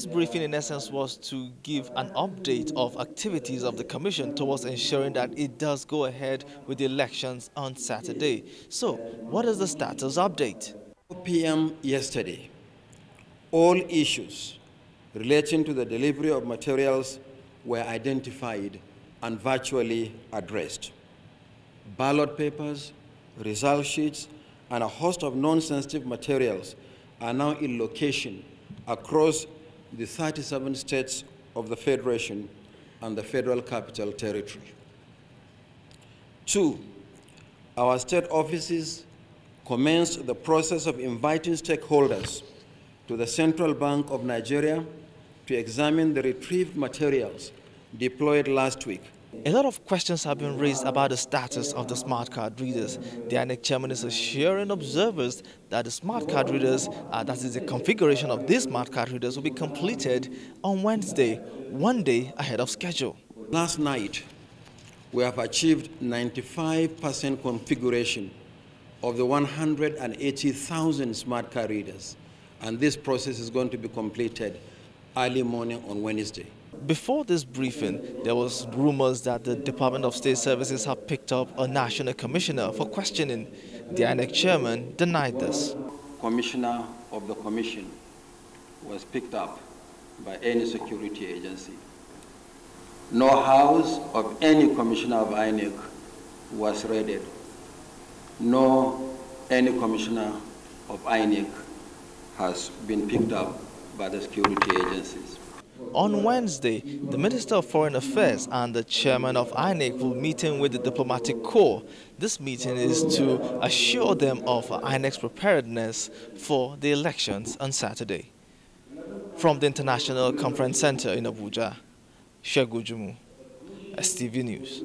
This briefing, in essence, was to give an update of activities of the Commission towards ensuring that it does go ahead with the elections on Saturday. So, what is the status update? 4 p.m. yesterday, all issues relating to the delivery of materials were identified and virtually addressed. Ballot papers, result sheets, and a host of non-sensitive materials are now in location across the 37 states of the Federation and the Federal Capital Territory. Two, our state offices commenced the process of inviting stakeholders to the Central Bank of Nigeria to examine the retrieved materials deployed last week a lot of questions have been raised about the status of the smart card readers. The INEC chairman is assuring observers that the smart card readers, uh, that is the configuration of these smart card readers, will be completed on Wednesday, one day ahead of schedule. Last night, we have achieved 95% configuration of the 180,000 smart card readers, and this process is going to be completed early morning on Wednesday. Before this briefing, there was rumors that the Department of State Services have picked up a national commissioner for questioning. The INEC chairman denied this. Commissioner of the commission was picked up by any security agency. No house of any commissioner of INEC was raided. No any commissioner of INEC has been picked up by the security agencies. On Wednesday, the Minister of Foreign Affairs and the chairman of INEC will meet meeting with the diplomatic corps. This meeting is to assure them of INEC's preparedness for the elections on Saturday. From the International Conference Center in Abuja, Shegujumu, STV News.